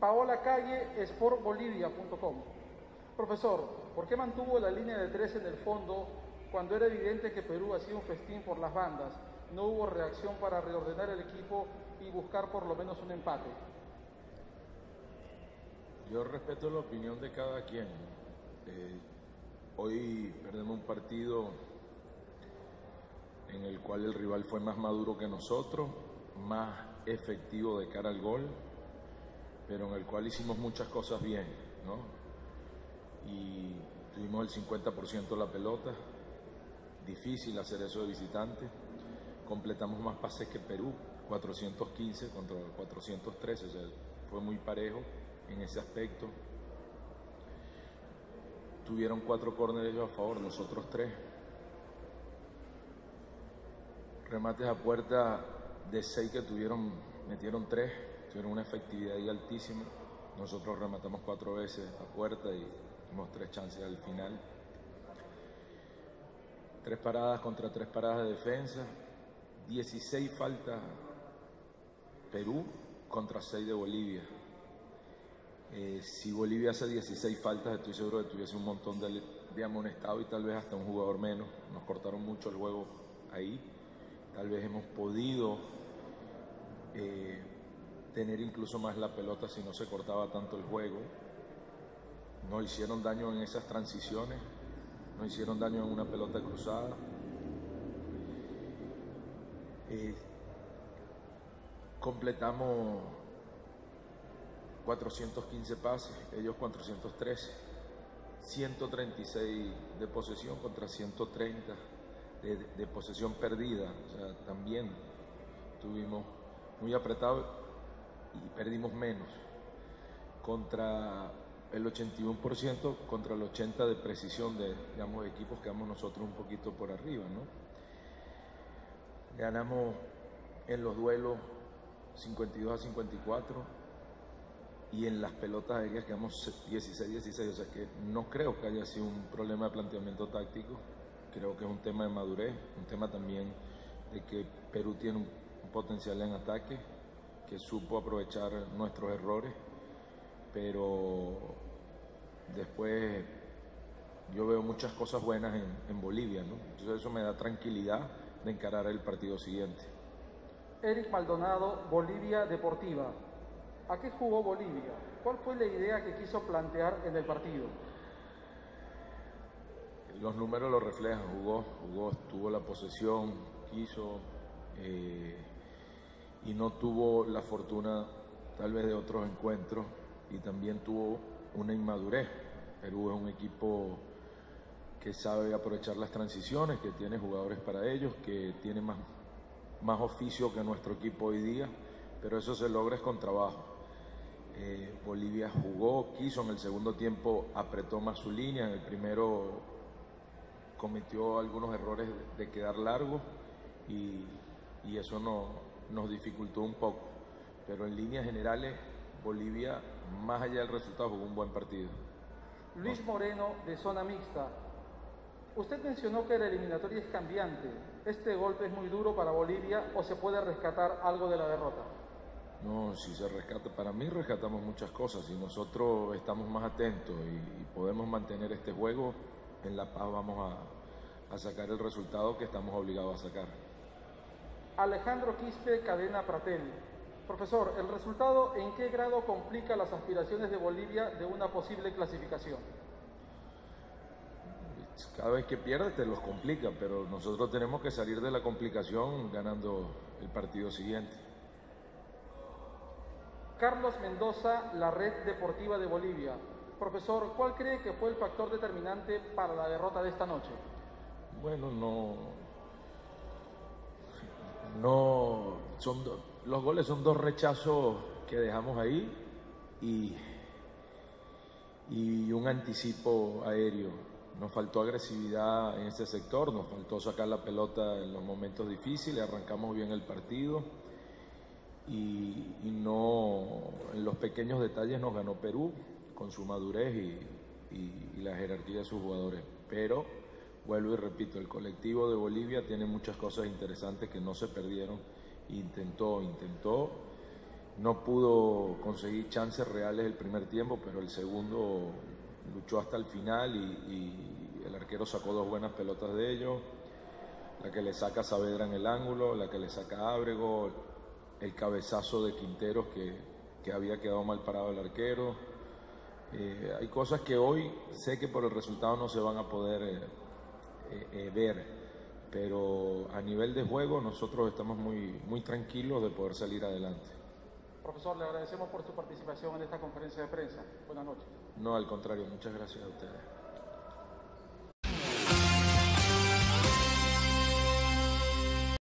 Paola Calle, sportbolivia.com. Profesor, ¿por qué mantuvo la línea de tres en el fondo cuando era evidente que Perú hacía un festín por las bandas? No hubo reacción para reordenar el equipo y buscar por lo menos un empate. Yo respeto la opinión de cada quien. Eh, hoy perdemos un partido en el cual el rival fue más maduro que nosotros, más efectivo de cara al gol, pero en el cual hicimos muchas cosas bien, ¿no? Y tuvimos el 50% de la pelota, difícil hacer eso de visitante, completamos más pases que Perú, 415 contra 413, o sea, fue muy parejo en ese aspecto. Tuvieron cuatro córneres a favor, nosotros tres. Remates a puerta de seis que tuvieron, metieron tres, tuvieron una efectividad ahí altísima. Nosotros rematamos cuatro veces a puerta y tuvimos tres chances al final. Tres paradas contra tres paradas de defensa, 16 faltas Perú contra 6 de Bolivia. Eh, si Bolivia hace 16 faltas, estoy seguro que tuviese un montón de, amonestado y tal vez hasta un jugador menos. Nos cortaron mucho el juego ahí. Tal vez hemos podido eh, tener incluso más la pelota si no se cortaba tanto el juego. No hicieron daño en esas transiciones, no hicieron daño en una pelota cruzada. Eh, completamos 415 pases, ellos 413, 136 de posesión contra 130 de, de posesión perdida, o sea, también tuvimos muy apretado y perdimos menos. Contra el 81% contra el 80% de precisión de digamos, equipos que vamos nosotros un poquito por arriba, ¿no? Ganamos en los duelos 52 a 54 y en las pelotas aéreas quedamos 16-16, o sea que no creo que haya sido un problema de planteamiento táctico, creo que es un tema de madurez, un tema también de que Perú tiene un potencial en ataque, que supo aprovechar nuestros errores, pero después yo veo muchas cosas buenas en, en Bolivia, ¿no? entonces eso me da tranquilidad de encarar el partido siguiente. Eric Maldonado, Bolivia Deportiva. ¿A qué jugó Bolivia? ¿Cuál fue la idea que quiso plantear en el partido? Los números lo reflejan, jugó, jugó, tuvo la posesión, quiso eh, y no tuvo la fortuna tal vez de otros encuentros y también tuvo una inmadurez. Perú es un equipo que sabe aprovechar las transiciones, que tiene jugadores para ellos, que tiene más, más oficio que nuestro equipo hoy día, pero eso se logra es con trabajo. Eh, Bolivia jugó, quiso en el segundo tiempo, apretó más su línea, en el primero cometió algunos errores de, quedar largo y, y eso no, nos dificultó un poco. Pero en líneas generales, Bolivia, más allá del resultado, jugó un buen partido. Luis Moreno, de zona mixta. Usted mencionó que la eliminatoria es cambiante. ¿Este golpe es muy duro para Bolivia o se puede rescatar algo de la derrota? No, si se rescata, para mí rescatamos muchas cosas y nosotros estamos más atentos y, y podemos mantener este juego, en La Paz vamos a, a sacar el resultado que estamos obligados a sacar. Alejandro Quispe, Cadena Pratel. Profesor, ¿el resultado en qué grado complica las aspiraciones de Bolivia de una posible clasificación? Cada vez que pierdes te los complica, pero nosotros tenemos que salir de la complicación ganando el partido siguiente. Carlos Mendoza, la Red Deportiva de Bolivia. Profesor, ¿cuál cree que fue el factor determinante para la derrota de esta noche? Bueno, no. No. Son do, los goles son dos rechazos que dejamos ahí y, y un anticipo aéreo. Nos faltó agresividad en ese sector, nos faltó sacar la pelota en los momentos difíciles, arrancamos bien el partido y, y no en los pequeños detalles nos ganó Perú con su madurez y, y, y la jerarquía de sus jugadores. Pero vuelvo y repito, el colectivo de Bolivia tiene muchas cosas interesantes que no se perdieron. Intentó, intentó no pudo conseguir chances reales el primer tiempo, pero el segundo luchó hasta el final y, el arquero sacó dos buenas pelotas de ellos. La que le saca Saavedra en el ángulo, la que le saca Ábrego, el cabezazo de Quinteros que, que había quedado mal parado el arquero. Eh, hay cosas que hoy sé que por el resultado no se van a poder eh, eh, ver, pero a nivel de juego nosotros estamos muy, muy tranquilos de poder salir adelante. Profesor, le agradecemos por su participación en esta conferencia de prensa. Buenas noches. No, al contrario, muchas gracias a ustedes.